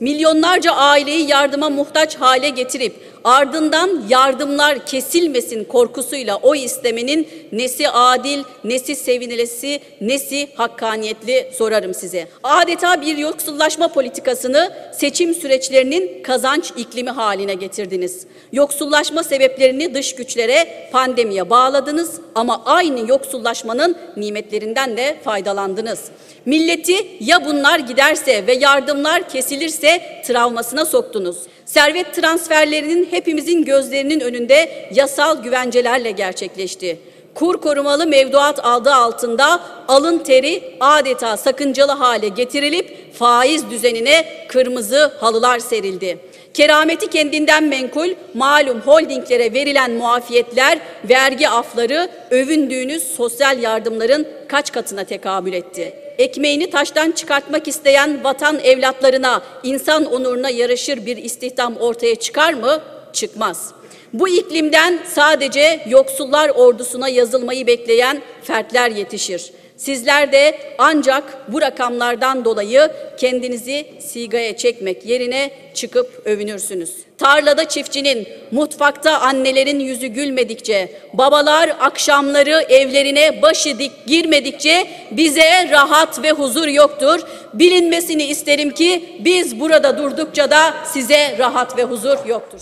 milyonlarca aileyi yardıma muhtaç hale getirip ardından yardımlar kesilmesin korkusuyla o istemenin nesi adil, nesi sevinilesi, nesi hakkaniyetli sorarım size. Adeta bir yoksullaşma politikasını seçim süreçlerinin kazanç iklimi haline getirdiniz. Yoksullaşma sebeplerini dış güçlere, pandemiye bağladınız ama aynı yoksullaşmanın nimetlerinden de faydalandınız. Milleti ya bunlar giderse ve yardımlar kesilirse travmasına soktunuz. Servet transferlerinin hepimizin gözlerinin önünde yasal güvencelerle gerçekleşti. Kur korumalı mevduat aldığı altında alın teri adeta sakıncalı hale getirilip faiz düzenine kırmızı halılar serildi. Kerameti kendinden menkul malum holdinglere verilen muafiyetler, vergi afları övündüğünüz sosyal yardımların kaç katına tekabül etti? Ekmeğini taştan çıkartmak isteyen vatan evlatlarına, insan onuruna yaraşır bir istihdam ortaya çıkar mı? Çıkmaz. Bu iklimden sadece yoksullar ordusuna yazılmayı bekleyen fertler yetişir. Sizler de ancak bu rakamlardan dolayı kendinizi sigaya çekmek yerine çıkıp övünürsünüz. Tarlada çiftçinin, mutfakta annelerin yüzü gülmedikçe, babalar akşamları evlerine başı dik girmedikçe bize rahat ve huzur yoktur. Bilinmesini isterim ki biz burada durdukça da size rahat ve huzur yoktur.